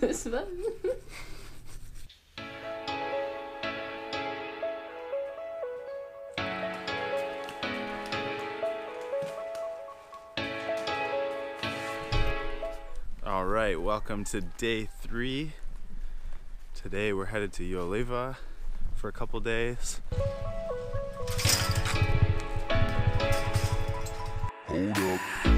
this one. All right, welcome to day three. Today we're headed to Uoleva for a couple days. Hold up.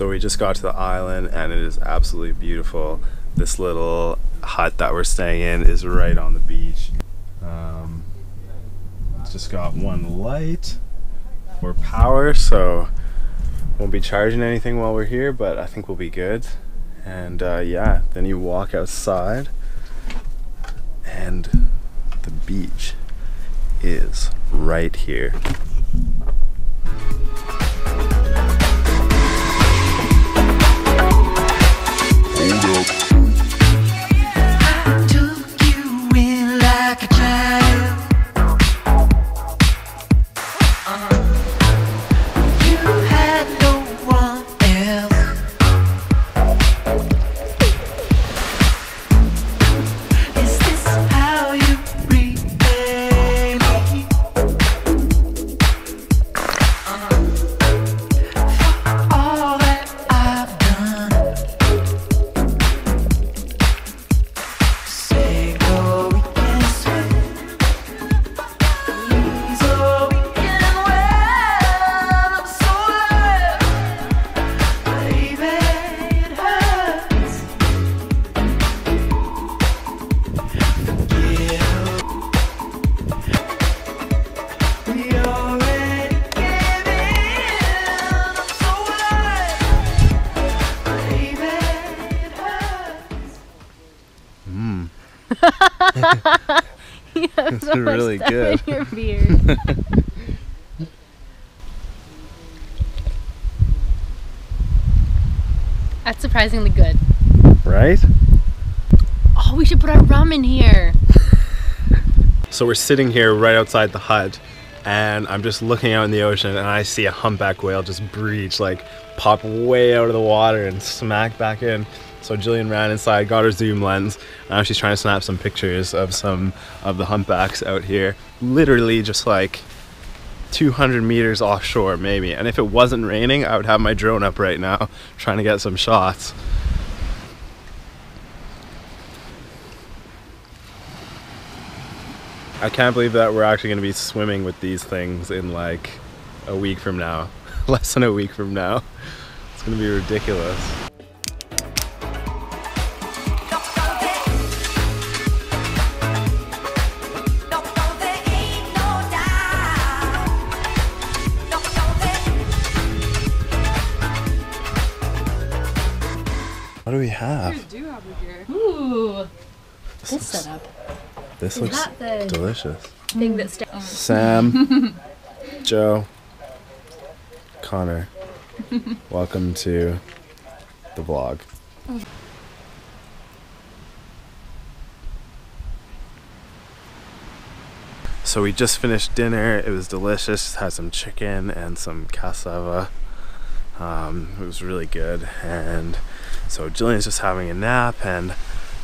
So we just got to the island and it is absolutely beautiful. This little hut that we're staying in is right on the beach. Um, it's just got one light for power, so won't be charging anything while we're here, but I think we'll be good. And uh, yeah, then you walk outside and the beach is right here. You have It's so much really stuff good. in your beard. That's surprisingly good. Right? Oh, we should put our rum in here. So we're sitting here right outside the hut, and I'm just looking out in the ocean, and I see a humpback whale just breach, like pop way out of the water and smack back in. So Jillian ran inside, got her zoom lens. Now she's trying to snap some pictures of some of the humpbacks out here, literally just like 200 meters offshore, maybe. And if it wasn't raining, I would have my drone up right now, trying to get some shots. I can't believe that we're actually going to be swimming with these things in like a week from now. Less than a week from now. It's going to be ridiculous. What do we have? do have it here. Ooh, This this looks, setup. this Is looks that the delicious. thing that sta- mm. Sam, Joe, Connor, welcome to the vlog. So we just finished dinner. It was delicious. Had some chicken and some cassava. Um, it was really good. And so Jillian's just having a nap, and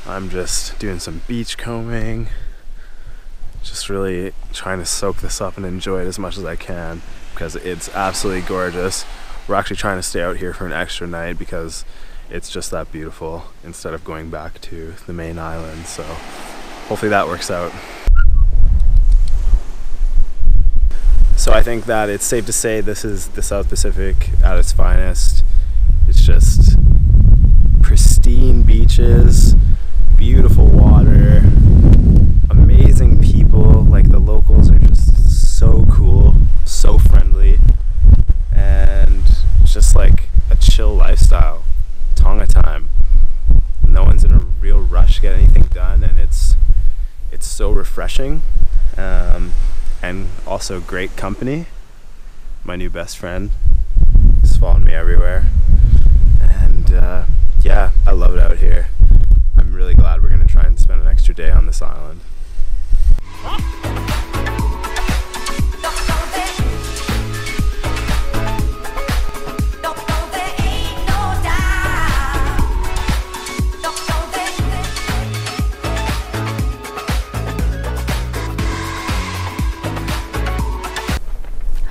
I'm just doing some beach combing. Just really trying to soak this up and enjoy it as much as I can because it's absolutely gorgeous. We're actually trying to stay out here for an extra night because it's just that beautiful instead of going back to the main island. So hopefully that works out. So I think that it's safe to say this is the South Pacific at its finest. It's just pristine beaches, beautiful water, amazing people. Like the locals are just so cool, so friendly, and just like a chill lifestyle. Tonga time. No one's in a real rush to get anything done, and it's it's so refreshing, um, and also great company. My new best friend is following me everywhere, and uh, yeah, I love it out here. I'm really glad we're gonna try and spend an extra day on this island.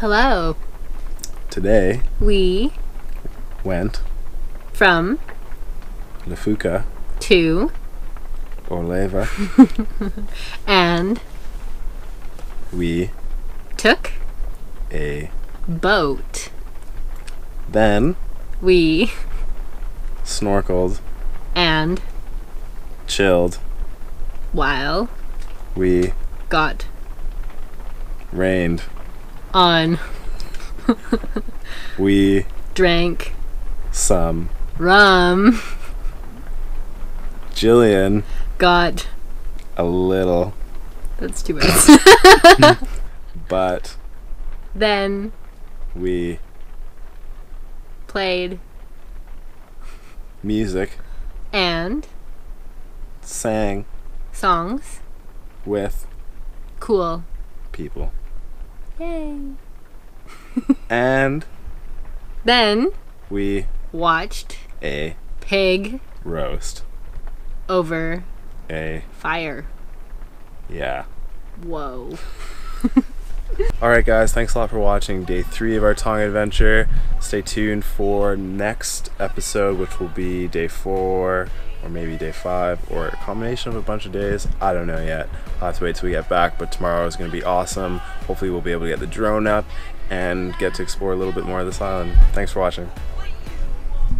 Hello. Today We went from Lifuka to Uoleva. and We took a boat. then We snorkeled, and chilled. while We got rained. On We drank some. rum Jillian got a little, that's too much. but then we played music and sang songs. with Cool. people. Yay. And Then we watched a Pig roast. over A fire. yeah. Whoa. Alright guys, thanks a lot for watching day three of our Tonga adventure. Stay tuned for next episode, which will be day four or maybe day five or a combination of a bunch of days. I don't know yet. I'll have to wait till we get back, but tomorrow is gonna be awesome. Hopefully we'll be able to get the drone up and get to explore a little bit more of this island. Thanks for watching.